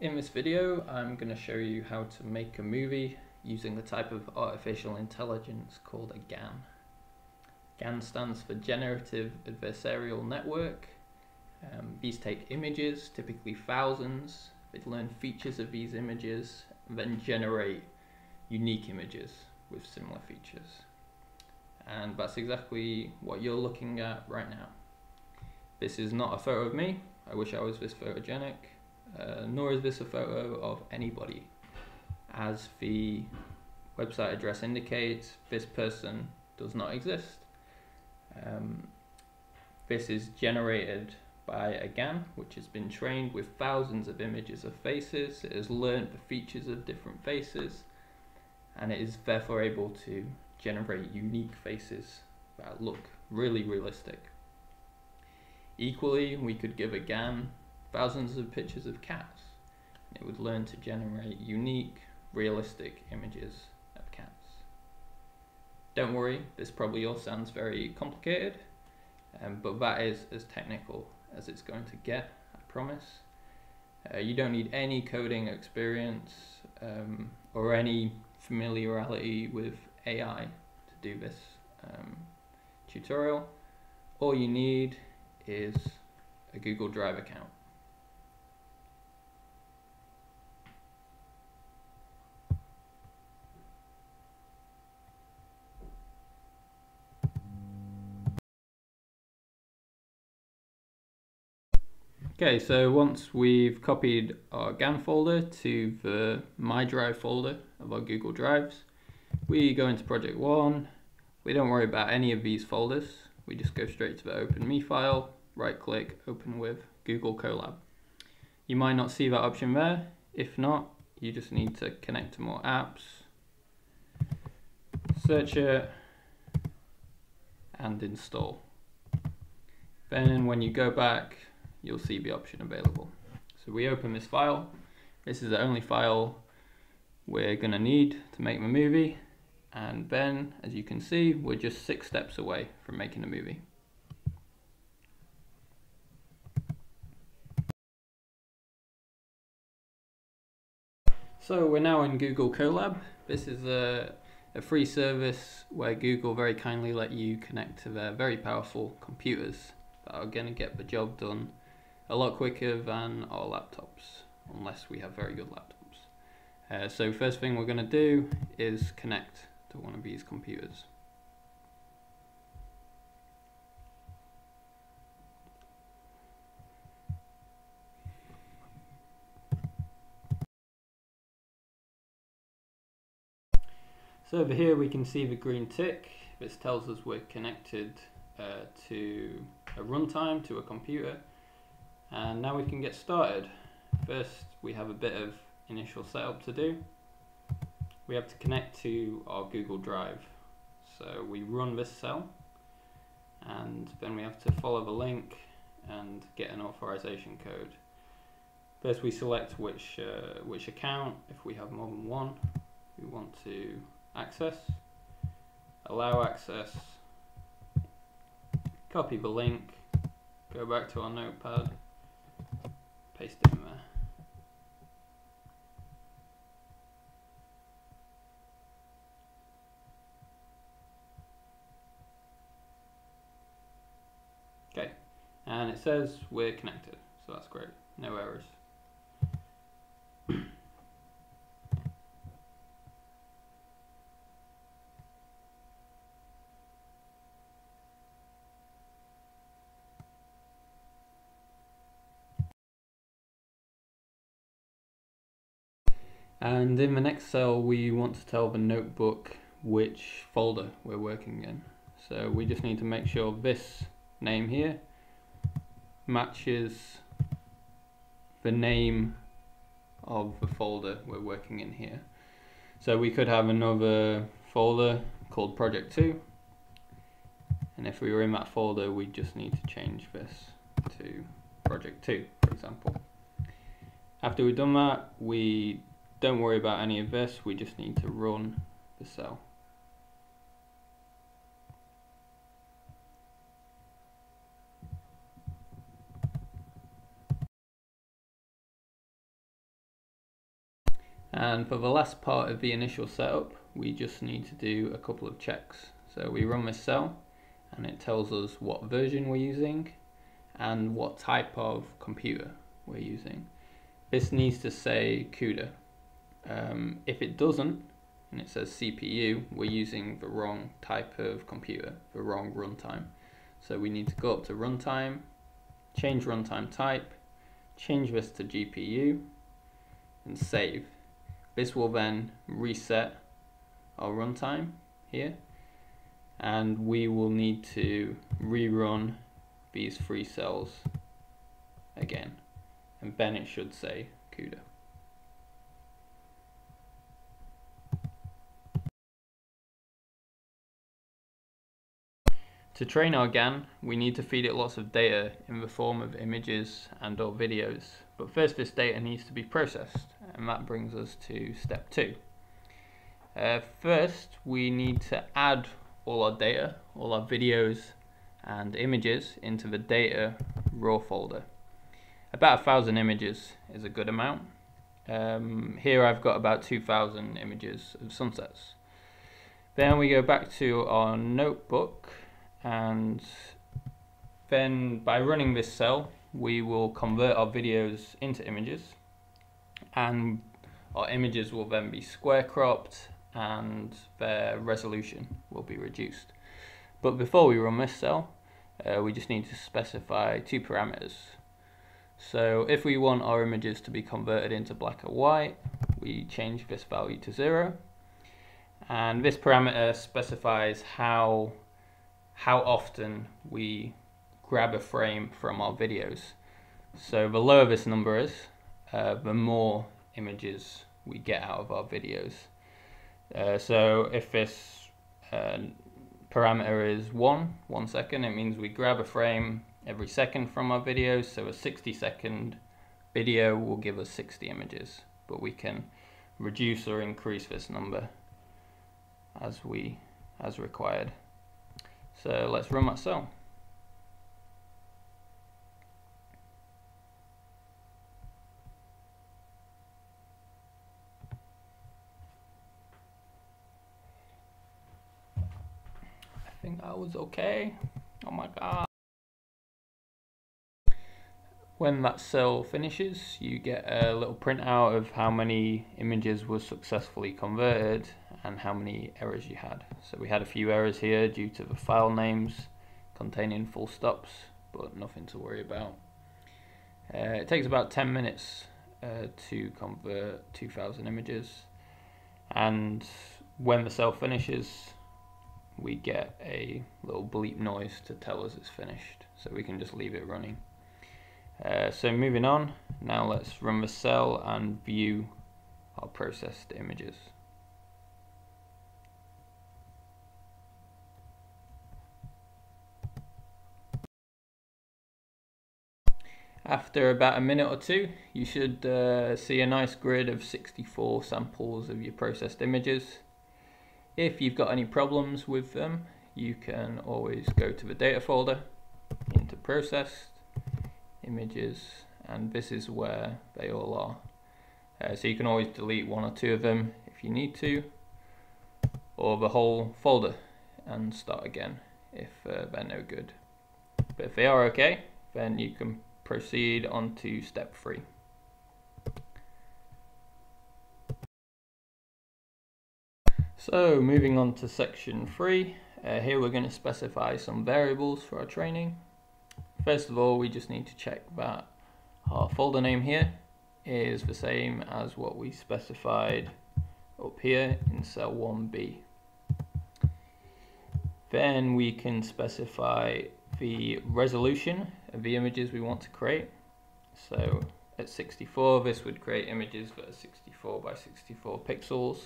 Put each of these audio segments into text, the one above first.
In this video, I'm going to show you how to make a movie using the type of artificial intelligence called a GAN. GAN stands for Generative Adversarial Network. Um, these take images, typically thousands, they learn features of these images, and then generate unique images with similar features. And that's exactly what you're looking at right now. This is not a photo of me, I wish I was this photogenic uh, nor is this a photo of anybody. As the website address indicates, this person does not exist. Um, this is generated by a GAN, which has been trained with thousands of images of faces. It has learned the features of different faces, and it is therefore able to generate unique faces that look really realistic. Equally, we could give a GAN thousands of pictures of cats. And it would learn to generate unique, realistic images of cats. Don't worry, this probably all sounds very complicated, um, but that is as technical as it's going to get, I promise. Uh, you don't need any coding experience um, or any familiarity with AI to do this um, tutorial. All you need is a Google Drive account. Okay, so once we've copied our GAN folder to the My Drive folder of our Google Drives, we go into project one. We don't worry about any of these folders. We just go straight to the Open Me file, right click, open with Google Colab. You might not see that option there. If not, you just need to connect to more apps, search it, and install. Then when you go back you'll see the option available. So we open this file. This is the only file we're going to need to make the movie. And then, as you can see, we're just six steps away from making a movie. So we're now in Google Colab. This is a, a free service where Google very kindly let you connect to their very powerful computers that are going to get the job done a lot quicker than our laptops, unless we have very good laptops. Uh, so first thing we're going to do is connect to one of these computers. So over here we can see the green tick. This tells us we're connected uh, to a runtime, to a computer. And now we can get started. First, we have a bit of initial setup to do. We have to connect to our Google Drive. So we run this cell, and then we have to follow the link and get an authorization code. First, we select which uh, which account, if we have more than one, we want to access. Allow access. Copy the link. Go back to our notepad paste it in there. Okay, and it says we're connected, so that's great, no errors. And in the next cell, we want to tell the notebook which folder we're working in. So we just need to make sure this name here matches the name of the folder we're working in here. So we could have another folder called project 2 and if we were in that folder we just need to change this to project 2 for example. After we've done that we don't worry about any of this, we just need to run the cell. And for the last part of the initial setup, we just need to do a couple of checks. So we run this cell and it tells us what version we're using and what type of computer we're using. This needs to say CUDA. Um, if it doesn't, and it says CPU, we're using the wrong type of computer, the wrong runtime. So we need to go up to runtime, change runtime type, change this to GPU, and save. This will then reset our runtime here, and we will need to rerun these three cells again, and then it should say CUDA. To train our GAN, we need to feed it lots of data in the form of images and or videos. But first this data needs to be processed, and that brings us to step two. Uh, first, we need to add all our data, all our videos and images into the data raw folder. About a thousand images is a good amount. Um, here I've got about 2,000 images of sunsets. Then we go back to our notebook and then by running this cell we will convert our videos into images and our images will then be square cropped and their resolution will be reduced. But before we run this cell, uh, we just need to specify two parameters. So if we want our images to be converted into black and white, we change this value to zero. And this parameter specifies how how often we grab a frame from our videos. So the lower this number is, uh, the more images we get out of our videos. Uh, so if this uh, parameter is one, one second, it means we grab a frame every second from our videos. So a 60 second video will give us 60 images, but we can reduce or increase this number as we as required. So let's run that cell. I think that was okay. Oh my god. When that cell finishes, you get a little printout of how many images were successfully converted and how many errors you had. So we had a few errors here due to the file names containing full stops, but nothing to worry about. Uh, it takes about 10 minutes uh, to convert 2000 images and when the cell finishes we get a little bleep noise to tell us it's finished so we can just leave it running. Uh, so moving on, now let's run the cell and view our processed images. After about a minute or two, you should uh, see a nice grid of 64 samples of your processed images. If you've got any problems with them, you can always go to the data folder, into processed, images, and this is where they all are. Uh, so you can always delete one or two of them if you need to, or the whole folder and start again if uh, they're no good. But if they are okay, then you can proceed on to step three. So moving on to section three, uh, here we're going to specify some variables for our training. First of all, we just need to check that our folder name here is the same as what we specified up here in cell 1b. Then we can specify the resolution the images we want to create. So at 64, this would create images that are 64 by 64 pixels.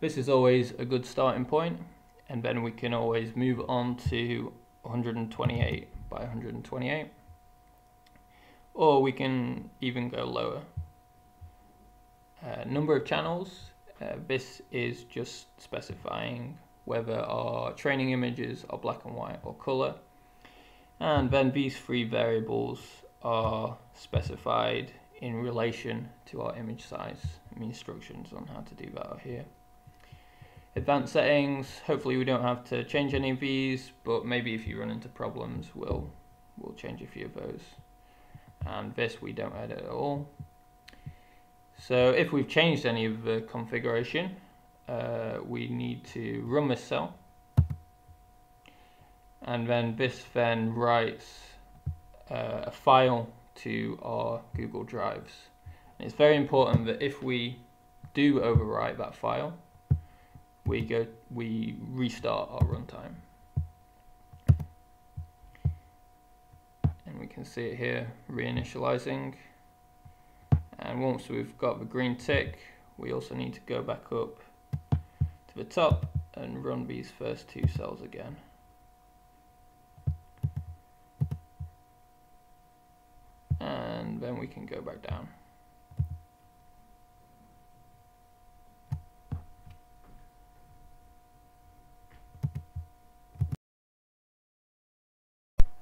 This is always a good starting point, and then we can always move on to 128 by 128. Or we can even go lower. Uh, number of channels, uh, this is just specifying whether our training images are black and white or color and then these three variables are specified in relation to our image size, me instructions on how to do that are here. Advanced settings, hopefully we don't have to change any of these, but maybe if you run into problems, we'll, we'll change a few of those. And this we don't edit at all. So if we've changed any of the configuration, uh, we need to run this cell. And then this then writes uh, a file to our Google Drives. And it's very important that if we do overwrite that file, we go we restart our runtime. And we can see it here reinitializing. And once we've got the green tick, we also need to go back up to the top and run these first two cells again. And then we can go back down.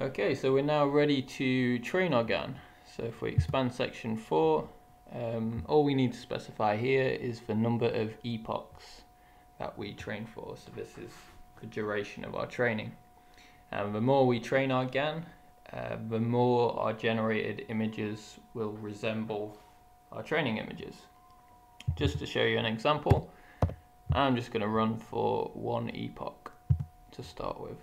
Okay, so we're now ready to train our GAN. So if we expand section 4, um, all we need to specify here is the number of epochs that we train for. So this is the duration of our training. And the more we train our GAN, uh, the more our generated images will resemble our training images. Just to show you an example, I'm just going to run for one epoch to start with.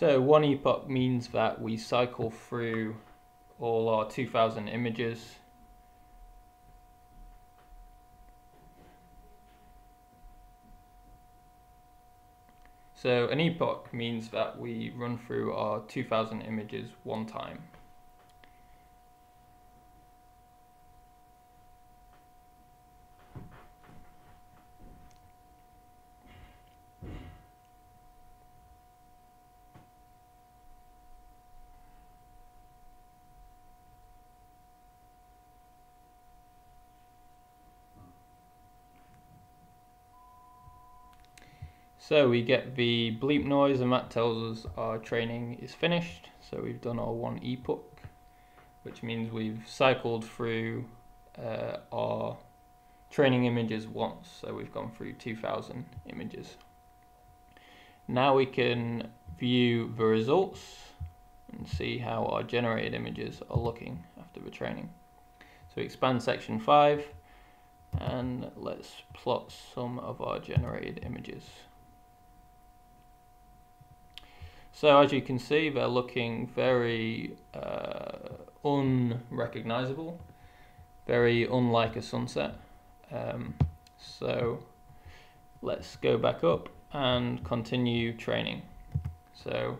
So one epoch means that we cycle through all our 2000 images So an epoch means that we run through our 2000 images one time. So we get the bleep noise and that tells us our training is finished. So we've done our one epoch, which means we've cycled through uh, our training images once. So we've gone through 2000 images. Now we can view the results and see how our generated images are looking after the training. So we expand section 5 and let's plot some of our generated images. So as you can see, they're looking very uh, unrecognizable, very unlike a sunset. Um, so let's go back up and continue training. So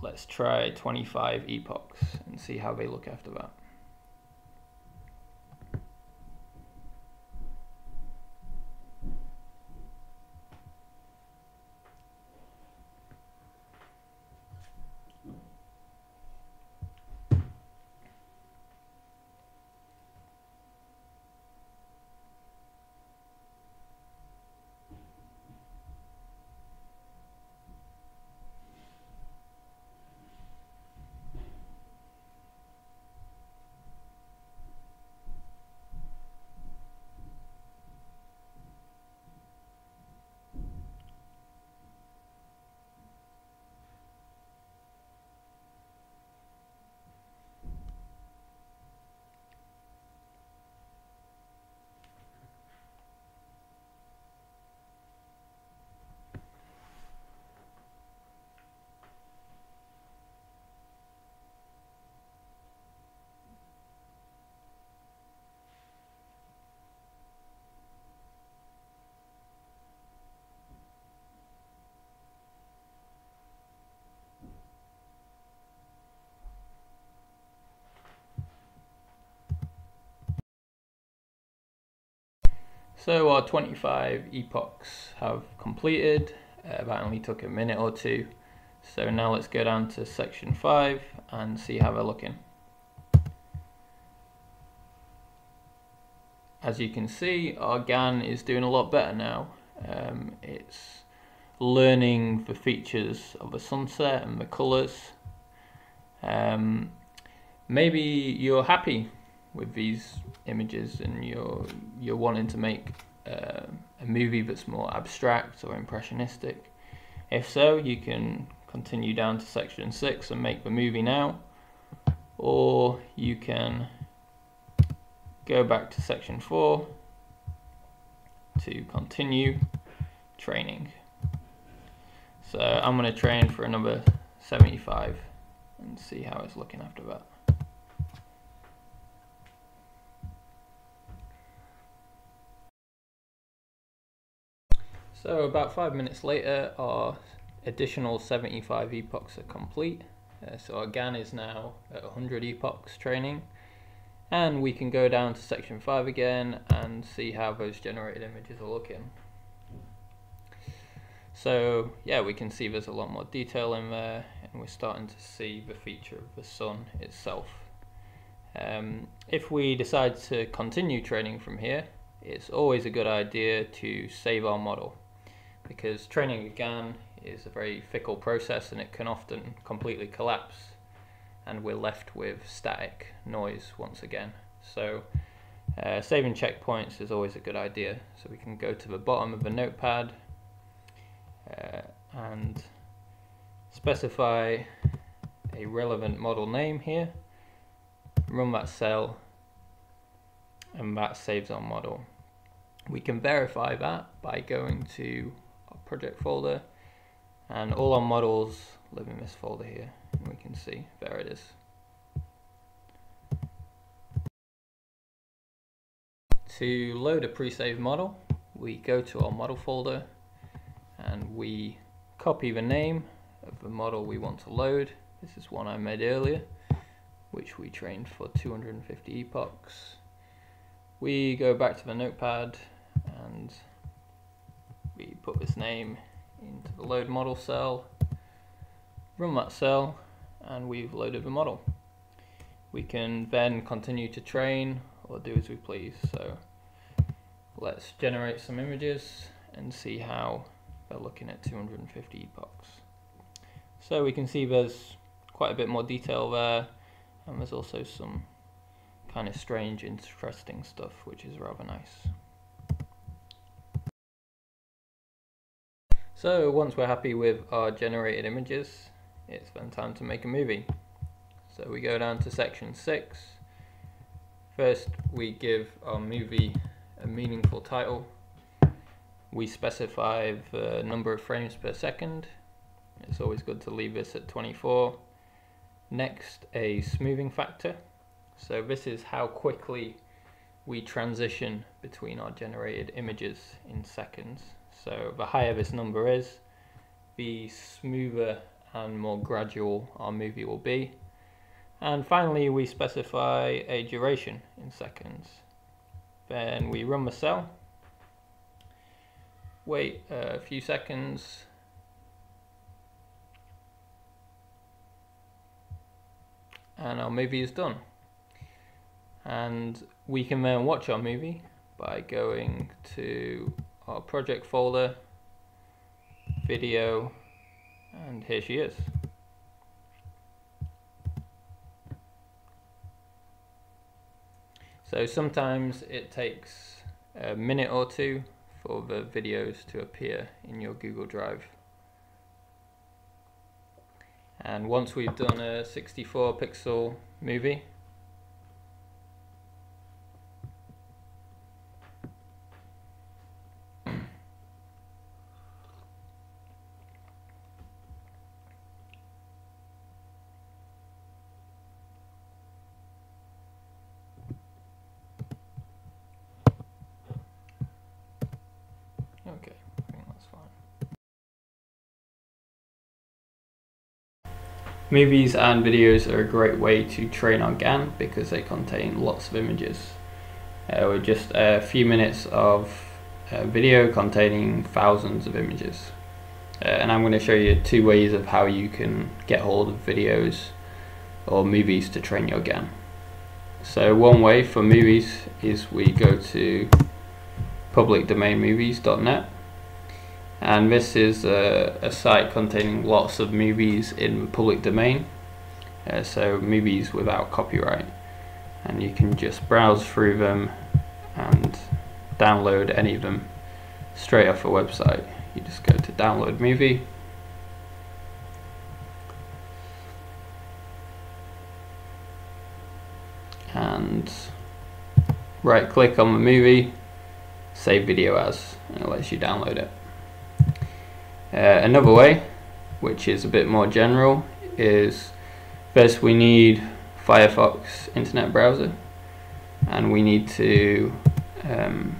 let's try 25 epochs and see how they look after that. So our 25 epochs have completed Uh, that only took a minute or two. So now let's go down to section 5 and see how they're looking. As you can see, our GAN is doing a lot better now. Um, it's learning the features of the sunset and the colours. Um, maybe you're happy with these images and you're you're wanting to make uh, a movie that's more abstract or impressionistic. If so, you can continue down to section 6 and make the movie now or you can go back to section 4 to continue training. So I'm going to train for another 75 and see how it's looking after that. So about five minutes later our additional 75 epochs are complete. Uh, so our GAN is now at 100 epochs training and we can go down to section 5 again and see how those generated images are looking. So yeah we can see there's a lot more detail in there and we're starting to see the feature of the sun itself. Um, if we decide to continue training from here it's always a good idea to save our model because training a GAN is a very fickle process and it can often completely collapse and we're left with static noise once again. So uh, saving checkpoints is always a good idea. So we can go to the bottom of the notepad uh, and specify a relevant model name here, run that cell and that saves our model. We can verify that by going to project folder. And all our models live in this folder here and we can see there it is. To load a pre-saved model we go to our model folder and we copy the name of the model we want to load. This is one I made earlier which we trained for 250 epochs. We go back to the notepad and put this name into the load model cell, run that cell, and we've loaded the model. We can then continue to train or do as we please. So let's generate some images and see how they're looking at 250 epochs. So we can see there's quite a bit more detail there and there's also some kind of strange interesting stuff which is rather nice. So once we're happy with our generated images, it's then time to make a movie. So we go down to section 6. First we give our movie a meaningful title. We specify the number of frames per second. It's always good to leave this at 24. Next, a smoothing factor. So this is how quickly we transition between our generated images in seconds. So the higher this number is, the smoother and more gradual our movie will be. And finally we specify a duration in seconds. Then we run the cell, wait a few seconds, and our movie is done. And we can then watch our movie by going to our project folder, video, and here she is. So sometimes it takes a minute or two for the videos to appear in your Google Drive. And once we've done a 64 pixel movie, Okay, I think that's fine. Movies and videos are a great way to train our GAN because they contain lots of images. Uh, with just a few minutes of uh, video containing thousands of images. uh, and I'm going to show you two ways of how you can get hold of videos or movies to train your GAN. So one way for movies is we go to publicdomainmovies.net and this is a, a, site containing lots of movies in public domain uh, so movies without copyright. And you can just browse through them and download any of them straight off a website. You just go to download movie. And right click on the movie save video as and it lets you download it uh, another way which is a bit more general is first we need Firefox internet browser and we need to um,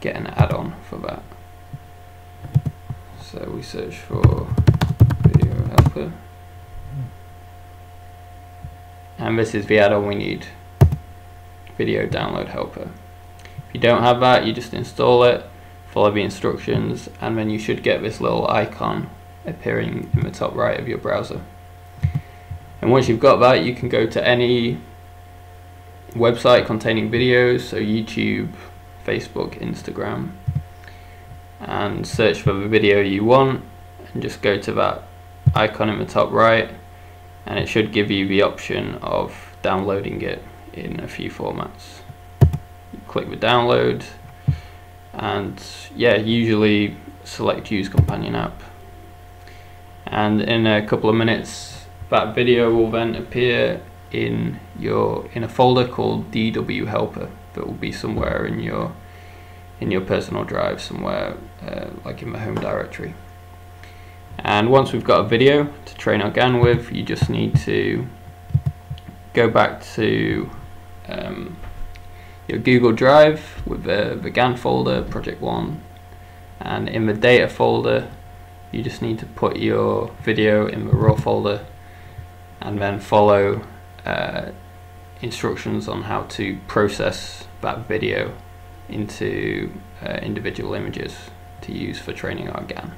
get an add-on for that. So we search for video helper. And this is the add-on we need. Video download helper. If you don't have that you just install it follow the instructions and then you should get this little icon appearing in the top right of your browser and once you've got that you can go to any website containing videos so YouTube Facebook Instagram and search for the video you want and just go to that icon in the top right and it should give you the option of downloading it in a few formats. You click the download and yeah usually select use companion app. And in a couple of minutes that video will then appear in your in a folder called DW helper that will be somewhere in your in your personal drive somewhere uh, like in the home directory. And once we've got a video to train our GAN with you just need to go back to um, your Google Drive with the, the GAN folder, project one and in the data folder you just need to put your video in the raw folder and then follow uh, instructions on how to process that video into uh, individual images to use for training our GAN.